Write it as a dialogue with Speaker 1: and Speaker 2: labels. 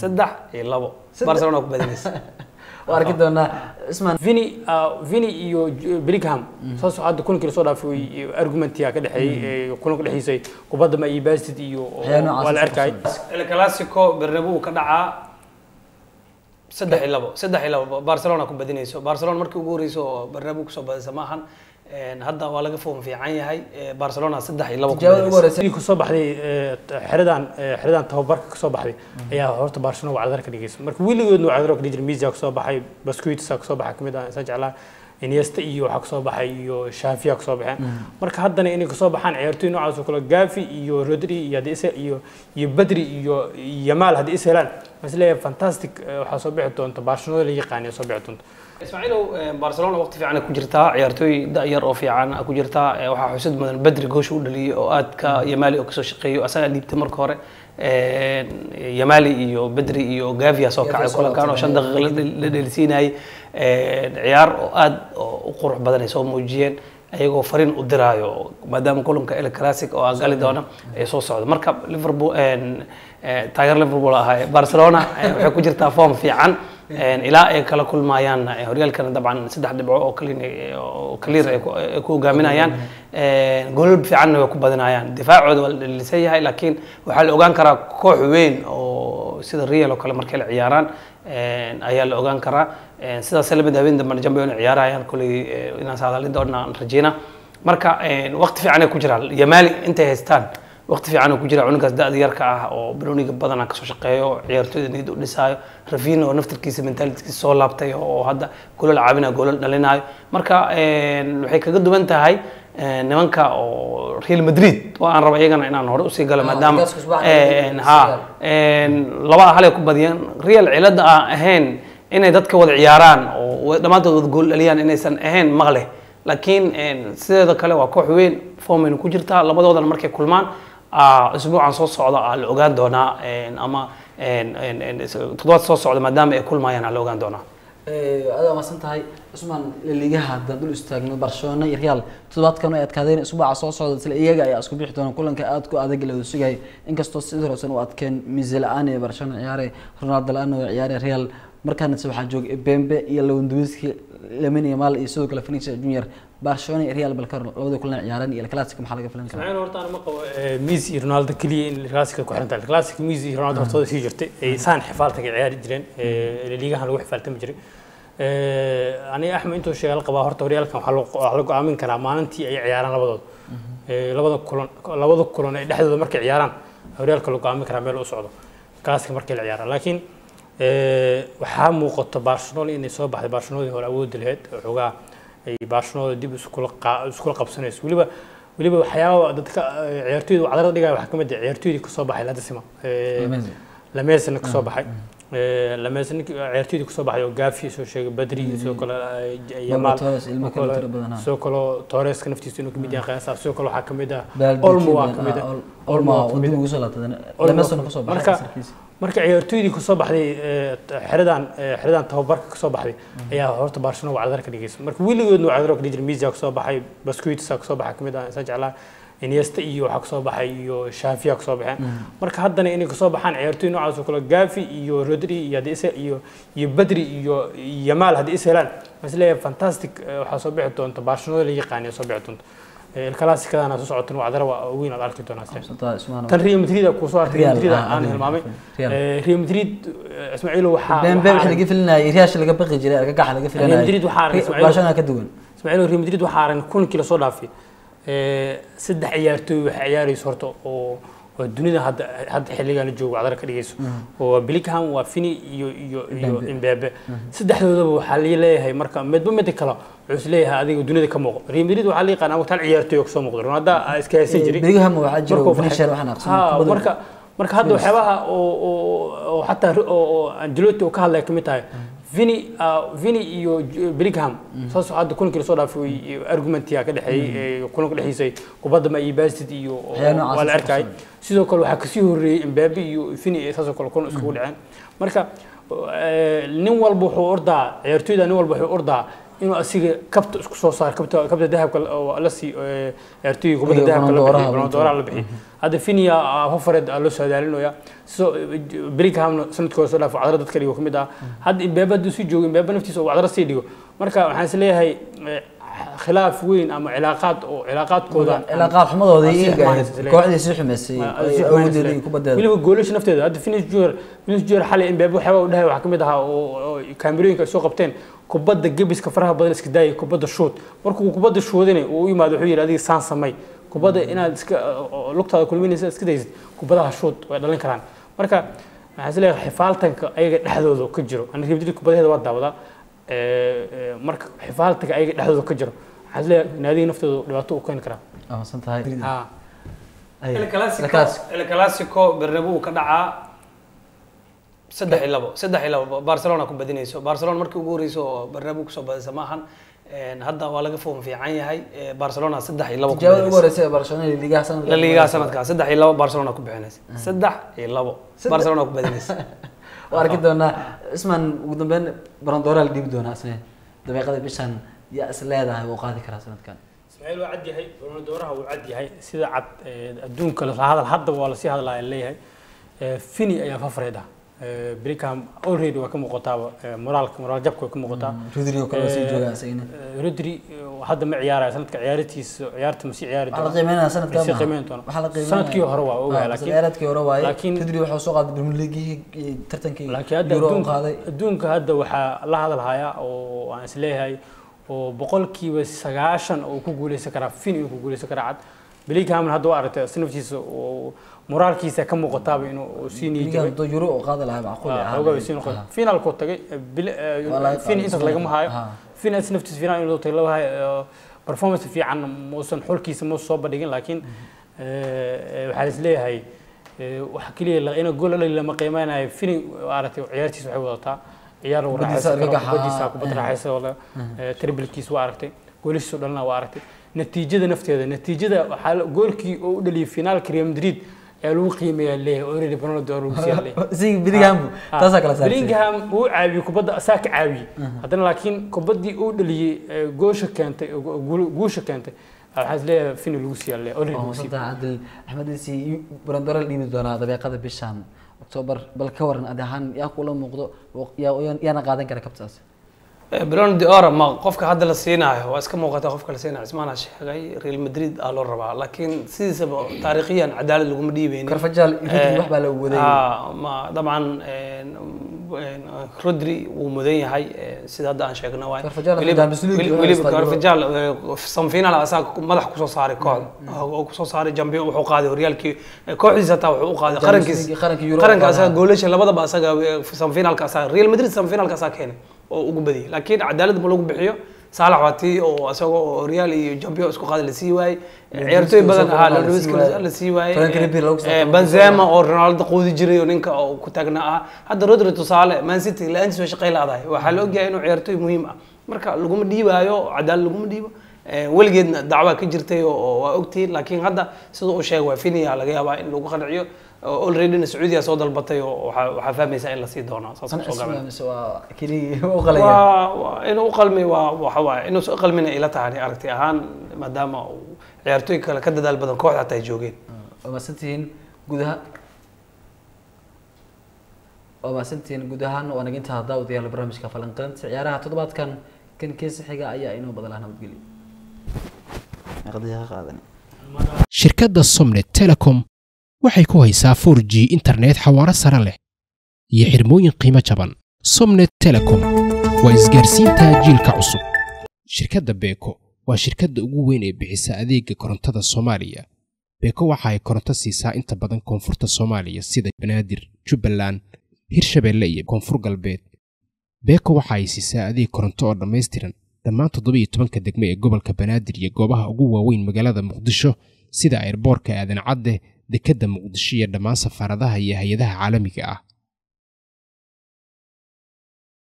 Speaker 1: saddex iyo labo barcelona ku badinaysa
Speaker 2: waa arki doonaa ismaan
Speaker 3: vini vini iyo bellingham saas hadda kulankii la soo dhaafay argumentia ka dhexeeyey kulanka dhexdiisay kubadda ma iyo basid iyo waa la arkay
Speaker 1: el clasico bernabeu ka dhacaa saddex iyo labo saddex iyo labo barcelona ku badinayso barcelona markii ugu horeyso oo bernabeu ku soo badisa ma ahan Een, hadda waa laga foom fiican yahay barcelona saddex iyo sidii ku
Speaker 3: soo baxday xeradan xeradan tababarka ka soo baxday ayaa horta barcelona wacdar ka dhigaysa. Marka weligoodna wacdar ka dhigay misia ka soo baxay baskuitsa ka soo baxay ka mid ah insan jeclaa iniesta iyo waxaa ka soo baxay iyo shafia ka soo baxeen marka haddana inay ka soo baxaan ciyaartoy noocaas oo kale gafi iyo rodri iyo haddii is- iyo iyo badri iyo yamal haddii is helaan waxaan fantastic waxaa soo bixi doonta barcelona la yaqaaniya soo bixi doonta
Speaker 1: ismaaciilow eh, barcelona waqti fiican ku jirtaa? Ciyaartooy da-yar oo fiican ku jirtaa? Eh, waxaa xusid mudan bedri goosha u dhaliyay oo aadka yamali oo ka soo shaqeeyo. Asagaa dhiibtay marka hore Eh, yamali iyo bedri iyo gavia soo kacay kulankan oo shan daqiiqa la dhel- la dheelsiinayay Eh, ciyaar oo aad u qurux badan ay soo muujiyeen ayagoo fariin u diraayo maadaama kulanka el classic oo gali doona ay soo socdo. Marka liverpool taageer liverpool ahay barcelona waxay ku jirtaa form fiican ilaa ay kala kulmayaan eh, horyaalkana dabcan saddex dhibco oo oo clear ay ku- ay ku hogaaminayaan En, goolal fiicanna way ku badinayaan. Difaacooda waa la dhalisan yahay laakiin waxaa la ogaan karaa koox weyn oo sida real oo kale markay la ciyaaraan ayaa la ogaan karaa. Sidaas la mid habeen dambena jambe inay ciyaarayaan koley eh, inaan saadaalin doona aan rajeyna marka waqti fiican ay ku jiraan. Yamaali intay haystaan waqti fiican uu ku jira cunugaas da-da yarka ah oo banooniga badanaa ka soo shaqeeyo ciyaartooyda niyad u dhisaayo rafiina oo naftarkiisa mentalitkiisa soo laabtay oo hadda golol caabinayo golol dhalinayo marka waxay kaga duwan tahay nimanka oo real madrid oo aan raba iyagana inaan hore u sii galo
Speaker 2: Ah,
Speaker 1: maadaama ha
Speaker 2: Senegal.
Speaker 1: en, labada hal ay ku badiyeen. Real cilada aan ahayn inay dadka wada ciyaaraan oo dhammaantood wada gool dhaliyaan inaysan ahayn maqle. Laakiin sideeda kale waa koox weyn formayna ku jirtaa labadoodana markay kulmaan ah, isbuucan soo socda la ogaan doonaa ama toddobaad soo socda maadaama ay kulmayaan aa la ogaan doonaa.
Speaker 2: Adaa masan tahay cusmaan laligaha haddaan dul istaagno barcelona iyo real toddobaadkan ay adkaadeen isbuuca soo socda isla iyaga ayaa isku bixi doona kulanka aad ku adag la wada sugayay inkastoo sidii horesan u adkeen mise la'aan ee barcelona ciyaare ronaldo la'aan oo ciyaare real markaana se waxaa jooga bembe iyo lewandowski lamin yamal iyo sidoo kale phoenix junior barcelona iyo real balka labada kulan ciyaareen iyo el clasico maxaa laga filan karaa?
Speaker 3: Horta ma qabo eh, Messi iyo Ronaldo kaliya in El Clasico ku xiran tahay Clasico Messi iyo Ronaldo hortooda sii jirtay ay saan xifaalta ka ciyaari jireen. Eh, liigahan lagu xifaaltami jiray Eh, aniga axmed intuu sheegay la qabaa horta horyaalkan waxaa la go'aamin karaa maalintii ay ciyaaraan labadooda Eh, labada kulan labada kulan ay dhexdooda markay ciyaaraan horyaalka la go'aamin karaa meel u socdo. Clasico markay la ciyaaraan laakiin eh, waxaa muuqata Barcelona inay soo baxday. Barcelona hore awoodi lahayd waxoogaa ay Barcelona dib iskula qa- iskula qabsanayso weliba weliba waxyaaba dadka eh, ciyaartooyda wacdarada dhigaya waxaa ka mid ah ciyaartooydii ka soo baxay ladasima
Speaker 2: Lamezi.
Speaker 3: lamesina ka soo baxay. Lamesina ciyaartooydii ka soo baxay oo gaafi soo sheegay badri sidoo kale eh,
Speaker 2: ha.
Speaker 3: sidoo kale torreska naftiisa inuu ka mid yahay qiyaasa sidoo kale waxaa ka mid
Speaker 2: ah
Speaker 3: olmo waa
Speaker 2: ka
Speaker 3: mid
Speaker 2: ah,
Speaker 3: ah.
Speaker 2: Ol-
Speaker 3: olmo waa ka
Speaker 2: mid
Speaker 3: ah. Olmo-
Speaker 2: lamesona ka soo baxay
Speaker 3: marka marka ciyaartooydii ka soo baxday eh, xeradan eh, xeradan tababarka ka soo baxday ayaa horta barcelona wacdar ka dhigaysa. Marka weligoodna wacdar ka dhigay misia ka soo baxay baskuitsa ka soo baxay ka mid ah insan jeclaa iniesta iyo waxaa ka soo baxay iyo shafia ka soo baxeen marka haddana inay ka soo baxaan ciyaartooy noocaas oo kale gafi iyo rodri iyo haddii is- iyo iyo badri iyo yamal haddii is helaan waxaan is leeyahay fantastic eh, waxaa soo bixi doonta barcelona la yaqaaniya soo bixi doonta Clasico-dana soo socotan wacdara waa weyn aad arki doonaa tan Real Madrid aa ku soo Real, Madrid
Speaker 2: ah,
Speaker 3: aan hilmaamay
Speaker 2: Real.
Speaker 3: Eh, Real Madrid eh, Ismaaciilo waxaa
Speaker 2: bembe
Speaker 3: waxaa
Speaker 2: waxa laga filinayay riyaash laga baqi jiray argagax laga filinayay.
Speaker 3: Real Madrid waxaa aragay Ismaaciil.
Speaker 2: barcelona ka duwan.
Speaker 3: Ismaaciilo Real Madrid waxaa aran kulankii la soo dhaafay. Eh, saddex ciyaartooy waxay ciyaarayso horta oo oo dunida hadda hadda xilligan joogo wacdara ka dhigayso oo waa Bellingham waa Fini iyo iyo iyo
Speaker 2: Mbappe.
Speaker 3: Mbappe saddexdoodaba waxaa la leeyahay marka midba midda kale wuxuu leeyahay adiga dunida ka muuqo Real Madrid waxaa la yaqaan waqti hal ciyaartooy oo ka soo muuqdo. Ronaldo aa iska haysan jiray.
Speaker 2: Bellingham waxaa jiro finisher waxaan
Speaker 3: Ha, marka marka hadda waxyaabaha oo oo oo xataa oo oo Ancelotti uu ka hadlaya ka mid tahay Vini ah, Vini iyo J- Bellingham. Saas hadda kulankii la soo dhaafay argumentia ka dhexeeyay ee kulanka dhexdiisay kubadda ma iyo basid iyo waa la arkay sidoo kale waxaa ka sii horeeyay Mbappe iyo Vini ee saas oo kale kulan iskugu dhaceen. Marka eh, nin walba wuxuu ordaa ciyaartooyda nin walba wuxuu ordaa inuu asiga kabta isku soo saaro kabta kabta dahabka oo la sii ciyaartooyga kubadda dahabka la bixiyo Ballon d'Or-aha la bixiyo hadda finia hofared aa loo soo hadaalinaya so brinkhamna sannadkii hore soo dhaafo cadro dadka dhigo ka mid ah. Hadda imbeeba hadduu sii joogo imbeeba naftiisa uu cadro sii dhigo. Marka waxaan is leeyahay eh, khilaaf weyn ama cilaaqaad oo cilaaqaadkooda
Speaker 2: cilaaqaad xumadooda kooxdii sii xumaysay
Speaker 3: Ah,
Speaker 2: iyo kubaddeeda
Speaker 3: weliba goolasha nafteeda. Hadda finish junior finish junior xalay imbeebe waxyaaba u dhahay waxaa ka mid ahaa oo oo kaamirooyinka ay soo qabteen kubadda gebiska faraha badan iska daayay kubadda shoot markuu kubadda shoodinay uu u yimaado wuxuu yidhi adiga saan samay. Kubadda inaad iska lugtaada kulminaysa iska daysid. Kubadaha shoot way dhalin karaan. Marka waxaan is leeyahay xifaaltanka ayaga dhexdooda ka jiro. Ani ribdiri kubadaheeda waa daawadaa marka xifaaltanka ayaga dhexdooda ka jiro. Waxaan is leeyahay naadiga naftooda dhibaato u keeni karaa
Speaker 2: waa masan tahay
Speaker 3: Ah.
Speaker 1: El Clasico Bernabeu ka dhacaa saddex iyo labo saddex iyo labo Barcelona ku badinayso. Barcelona markii ugu horeyso oo Bernabeu ku soo badisa maahan Een, hadda waa laga foom fiican yahay Barcelona saddex iyo labo ku
Speaker 2: tijaabada ugu
Speaker 1: badinaysa
Speaker 2: horeysay ee Barcelona La Liga sanadka
Speaker 1: La Liga sanadkaa saddex iyo labo Barcelona ku bixinaysa saddex iyo labo Barcelona ku badinaysa
Speaker 2: waa arki doonaa ismaan ugu dambeyn Ballon d'Or la dhiibi doonaa isna dabeeqada bishan yaa is leedahay wuu qaadi karaa sanadkan?
Speaker 3: Ismaaciil waa cad yahay Ballon d'Or-aha wuu cad yahay. Sida cad adduunka la hadal hadda waa la sii hadlaya leeyahay. Ee, fini ayaa favored Ee, Brigham already waa ka muuqataaba ee, moraalka moraal jabka way ka muuqataa.
Speaker 2: Rodri oo kale waa sii joogaa
Speaker 3: ee, Rodri hadda ma ciyaaraya sanadka ciyaartiisa ciyaarta ma sii ciyaari
Speaker 2: waxaa la
Speaker 3: doona
Speaker 2: qiimeynaya sanadkan
Speaker 3: Sii
Speaker 2: maaha.
Speaker 3: qiimeyn doona.
Speaker 2: waxaa la qiimeynaya.
Speaker 3: Sanadkii hore waa ogahay,
Speaker 2: Ah,
Speaker 3: laakiin-
Speaker 2: ciyaareedkii hore waaye.
Speaker 3: laakiin-
Speaker 2: Rodri wuxuu soo qaaday Premier League tartankii
Speaker 3: laakiin hadda
Speaker 2: qaaday.
Speaker 3: adduunka hadda waxaa la hadalhayaa oo aan is leeyahay oo boqolkiiba sagaashan oo ku guuleysan karaa fin inuu ku guuleysan karaa cad Bellingham hadda waa aragtay si naftiisa oo moraalkiisa ka muuqataaba inuu uu sii
Speaker 2: Liga
Speaker 3: niyajabay
Speaker 2: hadduu Euro uu qaadi lahaa macquul
Speaker 3: ogaa sii noqon finalku tagay eh, intaas
Speaker 2: final.
Speaker 3: lagama hayo finals naftiisa final inuu tagay laba hayo performance fiican muusan xulkiisa ma soo bandhigin laakiin eh, waxaa is leeyahay eh, waxa keliya la- ina gool dhalin lama qiimeynayo fini aragtay ciyaartiisa waxay wadataa. Ciyaar uu
Speaker 2: kubadiisa ah,
Speaker 3: kubad
Speaker 2: eh.
Speaker 3: raaxaysa oo tribalkiisa waa aragtay. Goolishiisa oo dhalina waa aragtay natiijada nafteeda natiijada waxaa goolkii oo u dhaliyay finaalka Real Madrid ayaa lagu qiimeeyaa leeyahay already Ballon d'Or lagu siyaa leeyahay
Speaker 2: isagii Bellingham taasaa kala saartay.
Speaker 3: Bellingham wuu caawiyey kubadda asaa ka caawiyey haddana laakiin kubaddii uu dhaliyey ee goosha keentay ee gu- guusha keentay waxaa is leeyahay fini lagu siiyaa leeyahay
Speaker 2: oo
Speaker 3: lagu siiyay
Speaker 2: masantaha Cabdil Axmed d'Or la dhiibi doonaa dabeeqada bishan October bal ka waran adi ahaan yaa kula muuqdo oo- yaa- yaana qaadan kara kabtaas
Speaker 1: Ballon d'Or ma qofka hadda la siinayo waa iska muuqata qofka la siinayo. Ismaana sheegay Real Madrid aa loo rabaa laakiin sidiisaba taariikhiyan cadaalad laguma dhiibeynin
Speaker 2: waday.
Speaker 1: Ah, ma dabcan een, Rodri wuu mudan yahay eh, sida hadda aan sheegno waay. Weliba- eh, semifinal asaga madax ku soo saaray kooxda oo ku soo saaray champion wuxuu qaaday horyaalkii eh, kooxdiisa taa wuxuu u qaaday
Speaker 2: League, qaranka
Speaker 1: asaga goolasha labadaba asaga eh, semifinalka asaga Real Madrid semifinalka asaga keenay oo ugu badiyay. Laakiin cadaalad ma lagu bixiyo. Salah waa tii oo asagoo Real iyo champion isku qaaday la sii waayay ciyaartooy badan ahaa Lewandowski la sii waayay
Speaker 2: Frank Ribery lagu soo
Speaker 1: Eh,
Speaker 2: tago.
Speaker 1: Benzema oo Ronaldo quudi jiray oo ninka oo ku taagnaa ah. Hadda Rodri tusaale Man City la'aantiis way shaqay laadahay waxaa la ogyahay inuu ciyaartooy muhiim ah. Marka laguma dhiibaayo cadaalad laguma dhiibo weligeedna dacwaa ka jirtay oo- waa ogtihiin laakiin hadda sida uu sheegay waa Finia laga yaabaa in lagu qanciyo. Oo already Sacuudiya soo dalbatay oo waxaa fahmaysaa in la sii doono saas
Speaker 2: san
Speaker 1: ku soo gaabay.
Speaker 2: Isma mise waa keliya u qalaya.
Speaker 1: Waa waa- inuu u qalmi waa waxa waaye inuu u qalmina ila tahay aragti ahaan maadaama ciyaartooy kale ka dadaal badan kooxda hataa ay joogeen.
Speaker 2: Waa mahadsantihiin gudaha waa mahadsantihiin guud ahaan waa naga intaa haddaa udayaala barnaamijka falanqeynta ciyaaraha toddobaadkan kan xiga ayaa inoo badalaa nabadgelyo
Speaker 4: shirkadda somnet telecom waxay ku haysaa 4g internet xawaaro sare leh iyo xirmooyin qiimo jaban. Somnet telecom waa isgaarsiinta jiilka cusub. Shirkadda beeko waa shirkadda ugu weyn ee bixisa adeega korontada soomaaliya. Beeko waxa ay koronto siisaa inta badan koonfurta soomaaliya sida banaadir jubbaland hirshabeelle iyo koonfur galbeed. Beeko waxa ay siisaa adeeg koronto oo dhammaystiran dhammaan toddoba iyo tobanka degme ee gobolka banaadir iyo goobaha ugu waaweyn magaalada muqdisho sida airboorka aadan cadde dekedda muqdisho iyo dhammaan safaaradaha iyo hay'adaha caalamiga ah